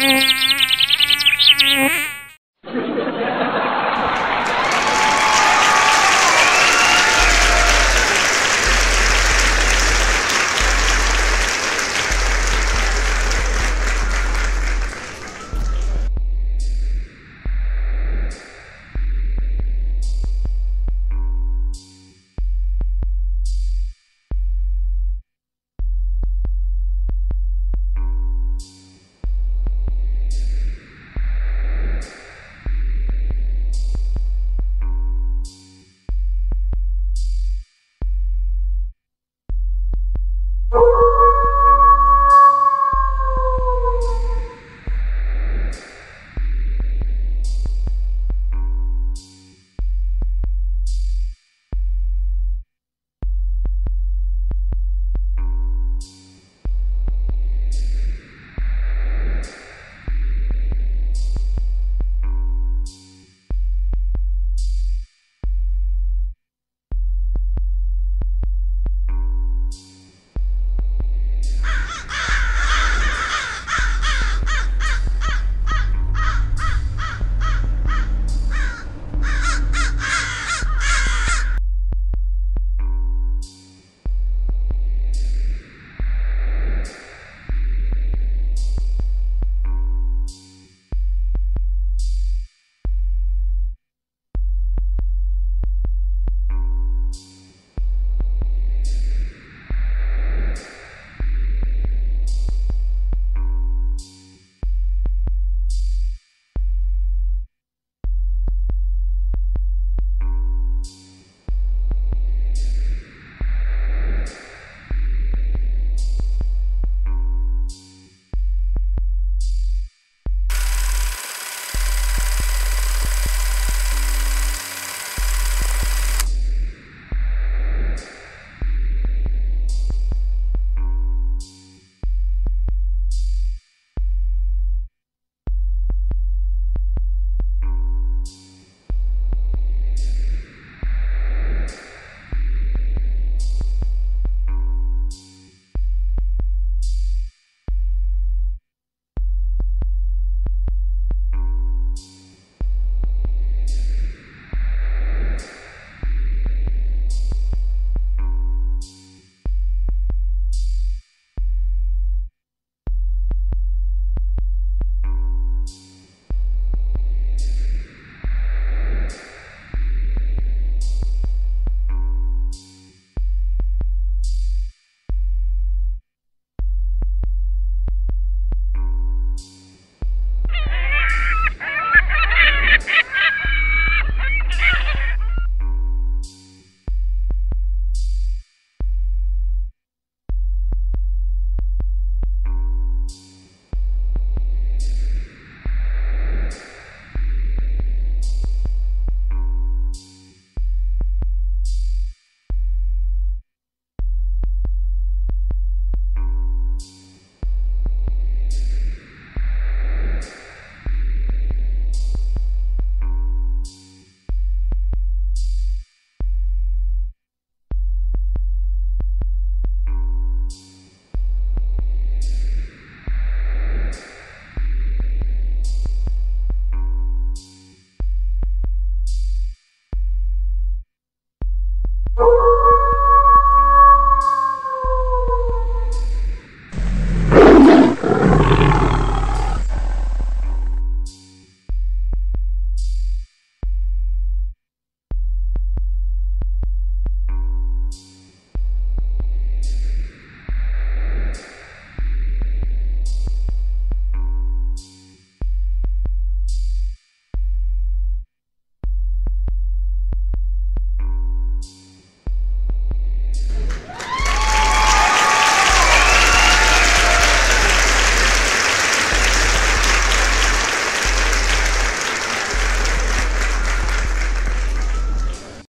Yeah.